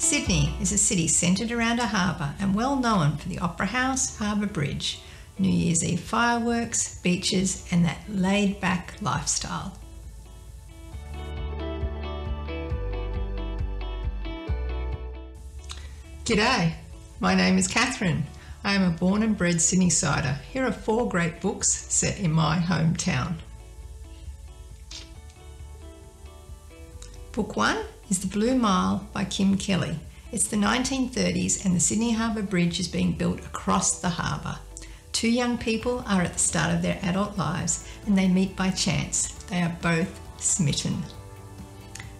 Sydney is a city centred around a harbour and well known for the Opera House, Harbour Bridge, New Year's Eve fireworks, beaches, and that laid back lifestyle. G'day, my name is Catherine. I am a born and bred Sydney sider. Here are four great books set in my hometown. Book one is The Blue Mile by Kim Kelly. It's the 1930s and the Sydney Harbour Bridge is being built across the harbour. Two young people are at the start of their adult lives and they meet by chance. They are both smitten.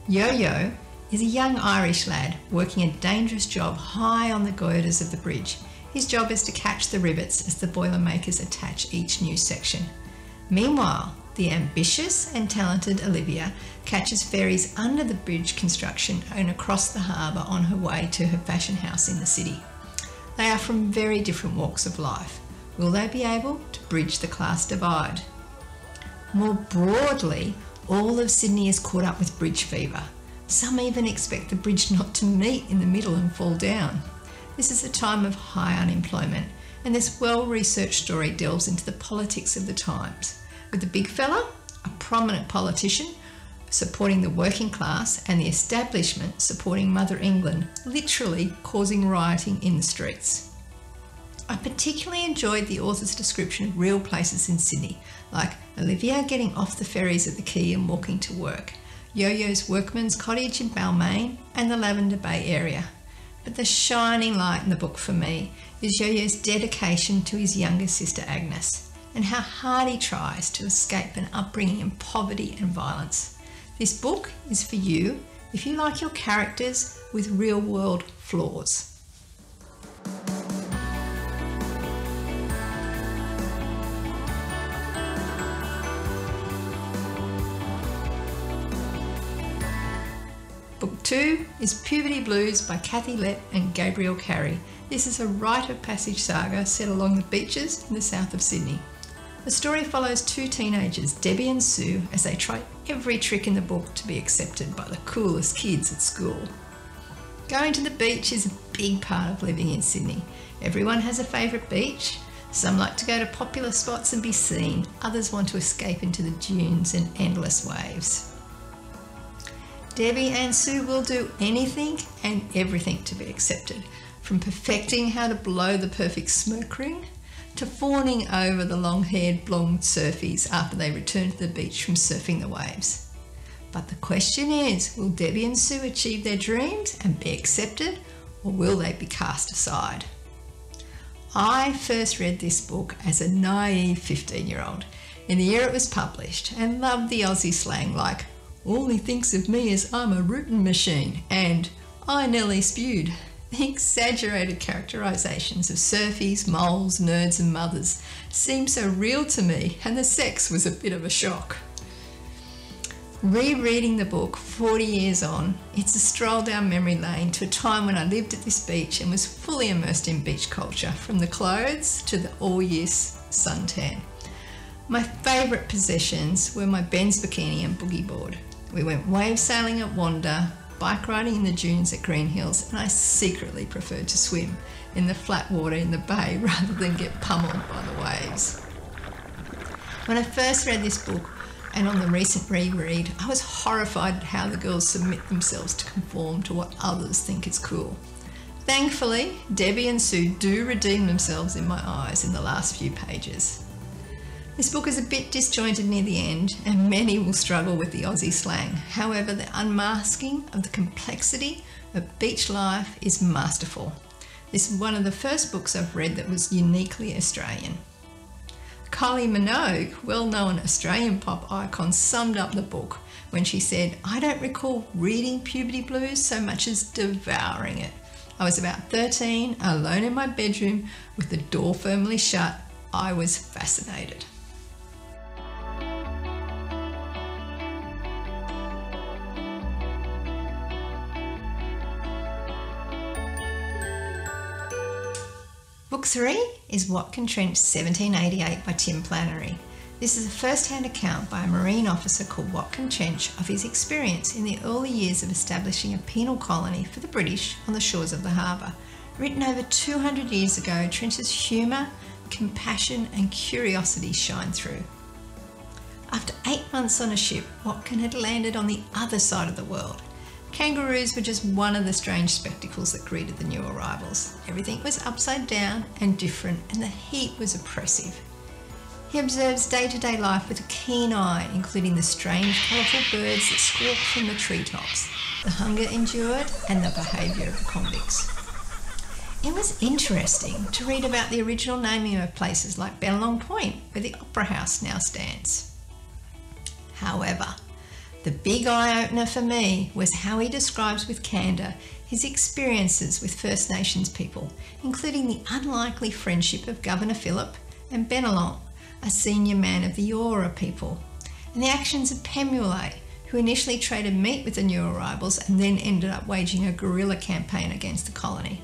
Yo Yo is a young Irish lad working a dangerous job high on the girders of the bridge. His job is to catch the rivets as the boilermakers attach each new section. Meanwhile, the ambitious and talented Olivia catches ferries under the bridge construction and across the harbour on her way to her fashion house in the city. They are from very different walks of life. Will they be able to bridge the class divide? More broadly, all of Sydney is caught up with bridge fever. Some even expect the bridge not to meet in the middle and fall down. This is a time of high unemployment, and this well researched story delves into the politics of the times with the big fella, a prominent politician, supporting the working class, and the establishment supporting Mother England, literally causing rioting in the streets. I particularly enjoyed the author's description of real places in Sydney, like Olivia getting off the ferries at the quay and walking to work, Yo-Yo's workman's cottage in Balmain, and the Lavender Bay area. But the shining light in the book for me is Yo-Yo's dedication to his younger sister Agnes and how hard he tries to escape an upbringing in poverty and violence. This book is for you if you like your characters with real world flaws. Book 2 is Puberty Blues by Kathy Lette and Gabrielle Carey. This is a rite of passage saga set along the beaches in the south of Sydney. The story follows two teenagers, Debbie and Sue, as they try every trick in the book to be accepted by the coolest kids at school. Going to the beach is a big part of living in Sydney. Everyone has a favourite beach. Some like to go to popular spots and be seen, others want to escape into the dunes and endless waves. Debbie and Sue will do anything and everything to be accepted, from perfecting how to blow the perfect smoke ring to fawning over the long haired blonde surfies after they return to the beach from surfing the waves. But the question is will Debbie and Sue achieve their dreams and be accepted, or will they be cast aside? I first read this book as a naive 15 year old in the year it was published and loved the Aussie slang like, all he thinks of me is I'm a rootin' machine and I nearly spewed. The exaggerated characterizations of surfies, moles, nerds, and mothers seem so real to me, and the sex was a bit of a shock. Rereading the book 40 years on, it's a stroll down memory lane to a time when I lived at this beach and was fully immersed in beach culture, from the clothes to the all year suntan. My favourite possessions were my Ben's bikini and boogie board. We went wave sailing at Wanda, bike riding in the dunes at Green Hills, and I secretly preferred to swim in the flat water in the bay rather than get pummeled by the waves. When I first read this book, and on the recent reread, I was horrified at how the girls submit themselves to conform to what others think is cool. Thankfully, Debbie and Sue do redeem themselves in my eyes in the last few pages. This book is a bit disjointed near the end, and many will struggle with the Aussie slang. However, the unmasking of the complexity of beach life is masterful. This is one of the first books I've read that was uniquely Australian. Kylie Minogue, well known Australian pop icon, summed up the book when she said, I don't recall reading Puberty Blues so much as devouring it. I was about 13, alone in my bedroom with the door firmly shut. I was fascinated. Book three is Watkin Trench 1788 by Tim Flannery. This is a first hand account by a Marine officer called Watkin Trench of his experience in the early years of establishing a penal colony for the British on the shores of the harbour. Written over 200 years ago, Trench's humour, compassion, and curiosity shine through. After eight months on a ship, Watkin had landed on the other side of the world. Kangaroos were just one of the strange spectacles that greeted the new arrivals. Everything was upside down and different, and the heat was oppressive. He observes day to day life with a keen eye, including the strange, colourful birds that squawk from the treetops, the hunger endured, and the behaviour of the convicts. It was interesting to read about the original naming of places like Bennelong Point, where the Opera House now stands. However, the big eye opener for me was how he describes with candour his experiences with First Nations people, including the unlikely friendship of Governor Phillip and Bennelong, a senior man of the Eora people, and the actions of Pemulwuy, who initially traded meat with the new arrivals and then ended up waging a guerrilla campaign against the colony.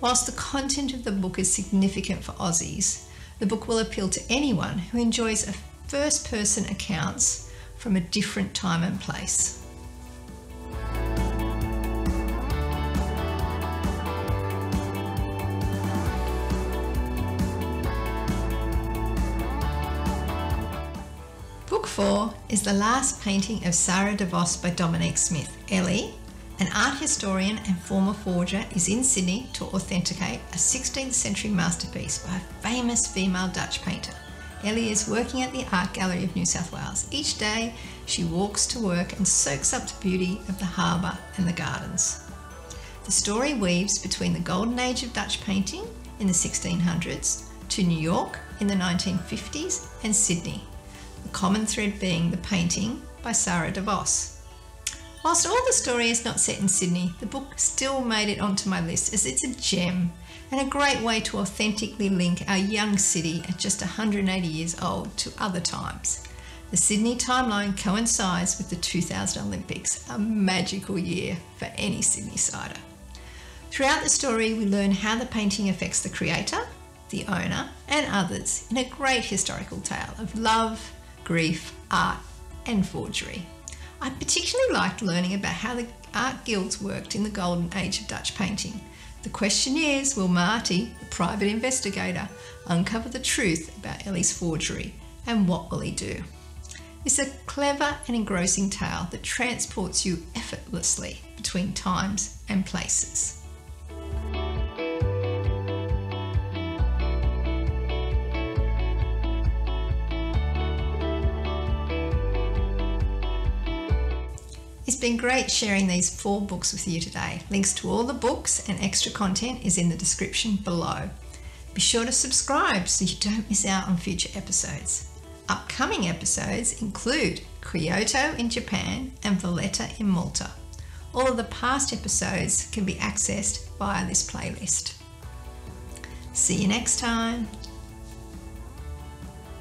Whilst the content of the book is significant for Aussies, the book will appeal to anyone who enjoys a first person accounts from a different time and place. Book 4 is the last painting of Sara de Vos by Dominic Smith. Ellie, an art historian and former forger, is in Sydney to authenticate a 16th century masterpiece by a famous female Dutch painter. Ellie is working at the Art Gallery of New South Wales. Each day, she walks to work and soaks up the beauty of the harbour and the gardens. The story weaves between the golden age of Dutch painting in the 1600s to New York in the 1950s and Sydney, the common thread being the painting by Sara de Vos. Whilst all the story is not set in Sydney, the book still made it onto my list as it's a gem and a great way to authentically link our young city at just 180 years old to other times. The Sydney timeline coincides with the 2000 Olympics, a magical year for any Sydney sider. Throughout the story, we learn how the painting affects the creator, the owner, and others in a great historical tale of love, grief, art, and forgery. I particularly liked learning about how the art guilds worked in the golden age of Dutch painting. The question is will Marty, the private investigator, uncover the truth about Ellie's forgery and what will he do? It's a clever and engrossing tale that transports you effortlessly between times and places. It's been great sharing these four books with you today. Links to all the books and extra content is in the description below. Be sure to subscribe so you don't miss out on future episodes. Upcoming episodes include Kyoto in Japan and Valletta in Malta. All of the past episodes can be accessed via this playlist. See you next time.